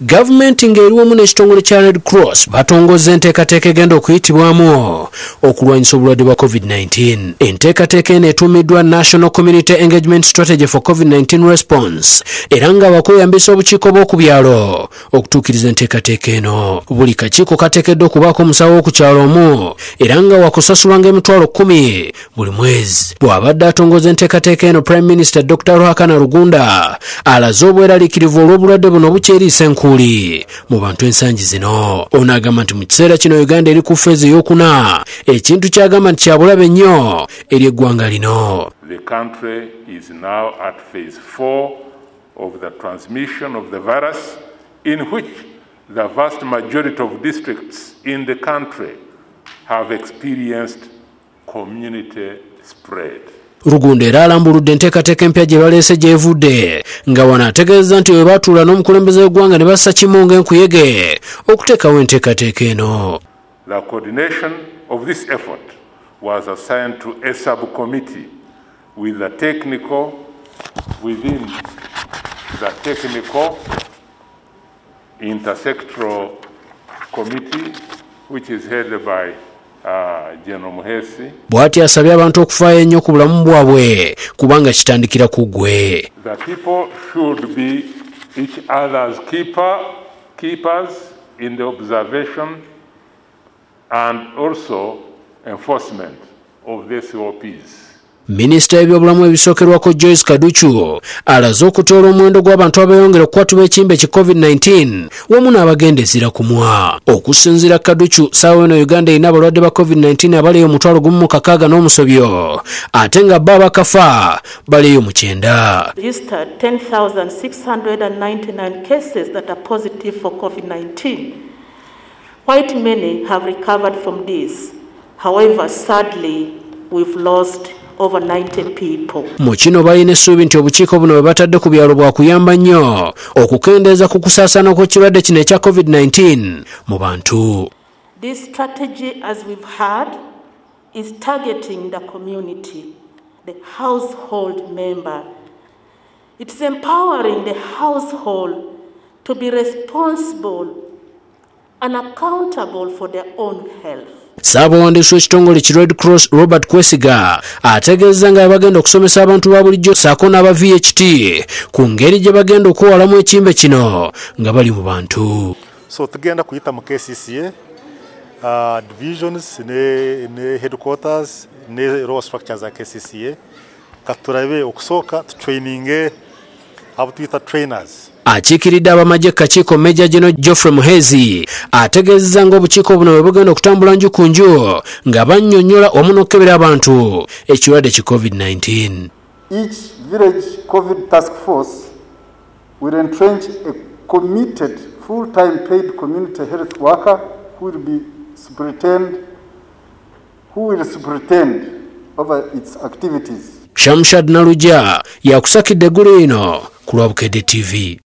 gavumenti ng'eri wamu n'ekitongole kya red cross batongoza enteekateeka egenda okuyitibwamu okulwanyisa obulwadde bwa covid-19 enteekateeka eno etuumiddwa national community engagement strategy for covid-19 response era nga bakweyambisa obukiiko bw'oku byalo okutuukiriza enteekateeka eno. Buli kakiiko kateekeddwa okubaako omusawo w'oku kyalo omu era nga wakusasulwanga emitwalo kumi buli mwezi. Bw'abadde atongoza enteekateeka eno prime minister dr. Ruhakana rugunda alaze obweraliikirivu olw'obulwadde buno bukyeriisa enkuli mu bantu ensangi zino ono agamba nti mu kiseera kino uganda eri ku feezi ey'okuna. Ekintu kyagamba nti kyabulabe nnyo eri eggwanga lino. The country is now at phase four of the transmission of the virus, in which the vast majority of districts in the country have experienced community spread. Rugunda era alambuludde enteekateeka empya gye baleese gyevudde nga wano ategeeza nti bwe baatuula n'omukulembeze w'eggwanga ne bassa kimu ng'enkuyege okuteekawo enteekateeka eno The coordination of this effort was assigned to a subcommittee with the technical, within the technical intersectoral committee, which is headed by. Bw'ati asabye abantu okufaayo ennyo ku bulamu bwabwe kubanga kitandikira ku ggwe The people should be each other's keeper, keepers in the observation and also enforcement of the COPs. Minisita 'eby'obulamu ebisookerwako joyce kaduchu alaze okutoola omuwendo gw'abantu abeeyongera okukwatibwa ekimbe ki covid-19 wamu n'abagendezera kumwa okusinziira kaduchu saawa eno uganda erina abalwadde ba covid-19 abaleeyo omutwalo gumu mu kakaaga n'omusobyo ate nga bo abakafa baleeyo mu kyenda registered 10,699 cases that are positive for COVID-19. Quite many have recovered from this. However, sadly, we've lost over 90 people. mu kino balina essuubi nti obukiiko buno bwe batadde ku byalo bwakuyamba nnyo okukendeeza ku kusaasaana kw'ekirwadde kino ekya covid-19 mu bantu This strategy, as we've heard, is targeting the community, the household member. It's empowering the household to be responsible and accountable for their own health. Ssaabawandiisi w'ekitongole ki red cross robert kwesiga ategeeza nga bagenda okusomesa abantu ba bulijjo ssaako n'aba vht ku ngeri gye bagenda okwewalamu ekimbe kino nga bali mu bantu. So tugenda kuyita mu kcca uh, divisions ne, ne headquarters ne raw structure za kcca katurabe okusooka tutraininge akiikiridde abamagye kakiiko meja geno geoffrey muhezi ategeezeza ng'obukiiko buno bwe bugenda okutambula nju ku nju nga bannyonnyola wamu n'okukebera abantu. Ekirwadde ki covid-19 Each village COVID task force will entrench a committed, full-time paid community health worker who will be superintend, who will superintend over its activities. shamshad naluja yakusakidde eggulu lino ku lwa tv